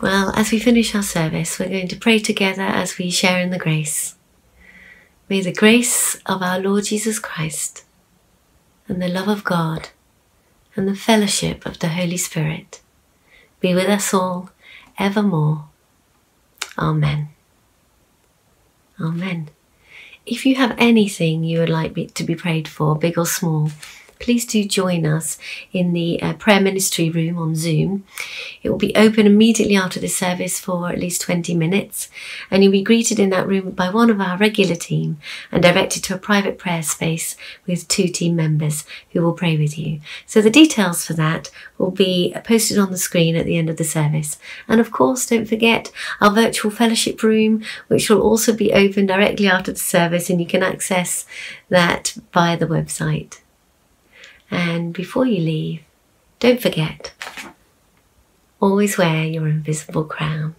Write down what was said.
Well, as we finish our service, we're going to pray together as we share in the grace. May the grace of our Lord Jesus Christ and the love of God and the fellowship of the Holy Spirit be with us all evermore. Amen. Amen. If you have anything you would like to be prayed for, big or small, please do join us in the uh, prayer ministry room on Zoom. It will be open immediately after the service for at least 20 minutes, and you'll be greeted in that room by one of our regular team and directed to a private prayer space with two team members who will pray with you. So the details for that will be posted on the screen at the end of the service. And of course, don't forget our virtual fellowship room, which will also be open directly after the service, and you can access that via the website. And before you leave, don't forget always wear your invisible crown.